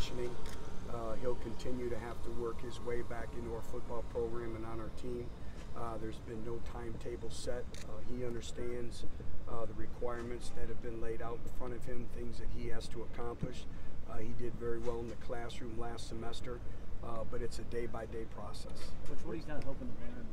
conditioning. Uh, he'll continue to have to work his way back into our football program and on our team. Uh, there's been no timetable set. Uh, he understands uh, the requirements that have been laid out in front of him, things that he has to accomplish. Uh, he did very well in the classroom last semester, uh, but it's a day by day process. Coach, what he's not hoping to learn.